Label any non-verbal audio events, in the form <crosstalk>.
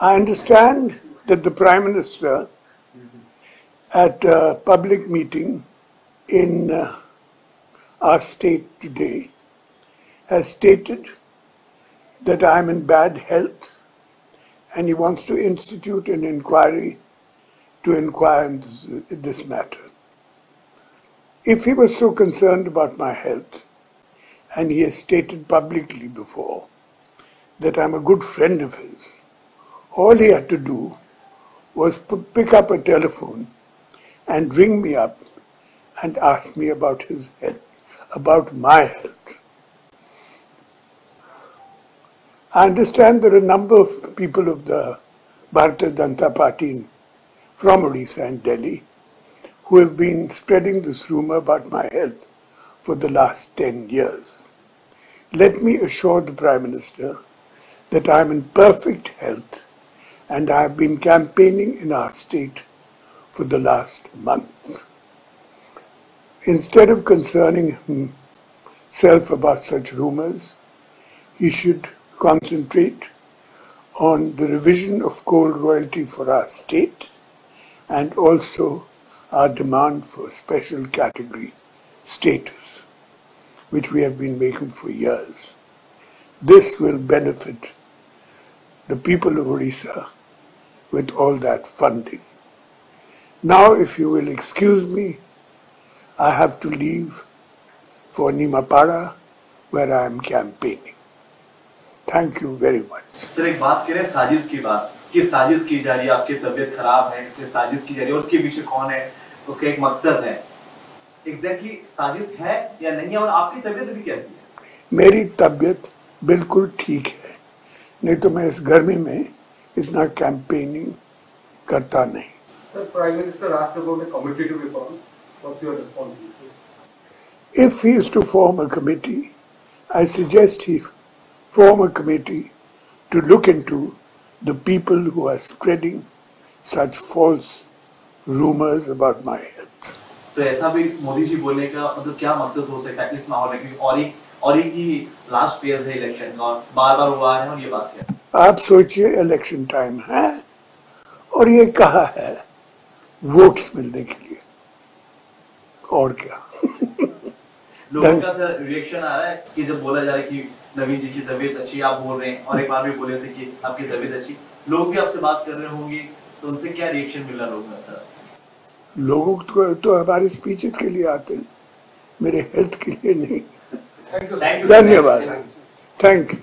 I understand that the Prime Minister, at a public meeting in uh, our state today, has stated that I'm in bad health and he wants to institute an inquiry to inquire into this, this matter. If he was so concerned about my health, and he has stated publicly before that I'm a good friend of his, all he had to do was pick up a telephone and ring me up and ask me about his health, about my health. I understand there are a number of people of the Bharatiya Janata Party from Odisha and Delhi who have been spreading this rumor about my health for the last 10 years. Let me assure the Prime Minister that I am in perfect health and I have been campaigning in our state for the last month. Instead of concerning himself about such rumors, he should concentrate on the revision of coal royalty for our state and also our demand for special category status, which we have been making for years. This will benefit the people of Orissa with all that funding. Now, if you will excuse me, I have to leave for Nimapara, where I am campaigning. Thank you very much. Sir एक बात करें साजिश की बात कि साजिश की जा रही है आपकी तबीयत खराब है इसलिए साजिश की जा रही है उसके पीछे कौन है उसका एक मकसद है एग्जैक्टली exactly, साजिश है या नहीं है और आपकी तबीयत भी कैसी है मेरी तबीयत बिल्कुल ठीक है नहीं तो मैं इस गर्मी में इतना कैंपेनिंग करता नहीं Sir, Prime Minister asked about a committee to be formed. What's your response? If he is to form a committee, I suggest he form a committee to look into the people who are spreading such false rumors about my health. तो ऐसा भी मोदी जी बोलने का मतलब क्या मकसद हो सकता है इस माहौल में क्योंकि और एक और ही लास्ट फ़ेज़ है इलेक्शन का और बार बार हुआ है और ये बात है? आप सोचिए इलेक्शन टाइम है और ये कहा है? वोट्स मिलने के लिए। और क्या? <laughs> लोगों का सर रिएक्शन आ रहा है कि जब बोला जा रहा है कि नवीन जी की तबीयत अच्छी आप बोल रहे हैं और एक बार भी बोले थे कि आपकी तबीयत अच्छी लोग भी आपसे बात कर रहे होंगे तो उनसे क्या रिएक्शन मिला लोगों का सर? लोगों को तो हमारे स्पीचेस के लिए आते हैं। मेरे हेल्थ के लिए नहीं। धन्यवाद थैंक यू